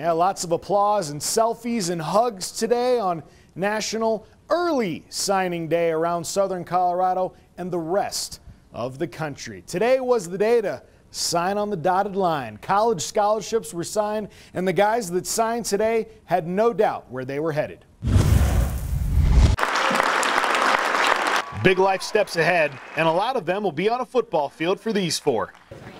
Yeah, lots of applause and selfies and hugs today on National Early Signing Day around southern Colorado and the rest of the country. Today was the day to sign on the dotted line. College scholarships were signed, and the guys that signed today had no doubt where they were headed. Big life steps ahead, and a lot of them will be on a football field for these four.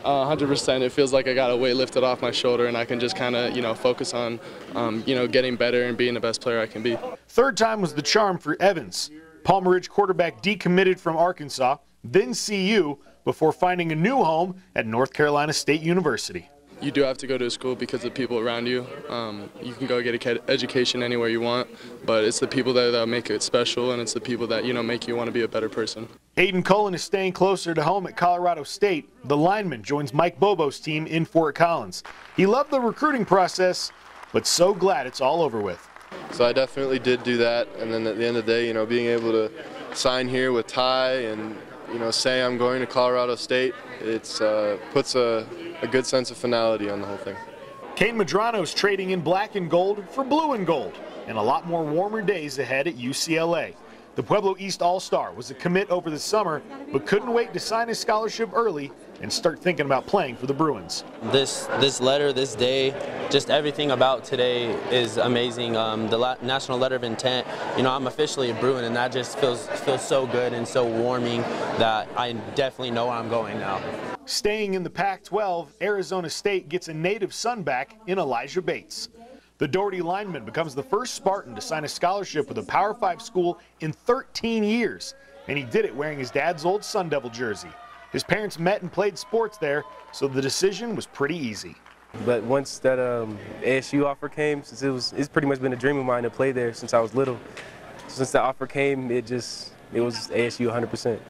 Uh, 100%. It feels like I got a weight lifted off my shoulder, and I can just kind of, you know, focus on, um, you know, getting better and being the best player I can be. Third time was the charm for Evans. Palmer Ridge quarterback decommitted from Arkansas, then CU, before finding a new home at North Carolina State University you do have to go to school because of the people around you. Um, you can go get an education anywhere you want, but it's the people that, that make it special, and it's the people that you know make you want to be a better person. Aiden Cullen is staying closer to home at Colorado State. The lineman joins Mike Bobo's team in Fort Collins. He loved the recruiting process, but so glad it's all over with. So I definitely did do that, and then at the end of the day, you know, being able to sign here with Ty and you know say I'm going to Colorado State, it uh, puts a a good sense of finality on the whole thing. Kain Medrano's trading in black and gold for blue and gold, and a lot more warmer days ahead at UCLA. The Pueblo East All-Star was a commit over the summer, but couldn't wait to sign his scholarship early and start thinking about playing for the Bruins. This this letter, this day, just everything about today is amazing. Um, the national letter of intent, you know, I'm officially a Bruin, and that just feels feels so good and so warming that I definitely know where I'm going now. Staying in the Pac-12, Arizona State gets a native son back in Elijah Bates. The Doherty lineman becomes the first Spartan to sign a scholarship with a Power 5 school in 13 years, and he did it wearing his dad's old Sun Devil jersey. His parents met and played sports there, so the decision was pretty easy. But once that um, ASU offer came, since it was, it's pretty much been a dream of mine to play there since I was little. Since the offer came, it just, it was ASU 100%.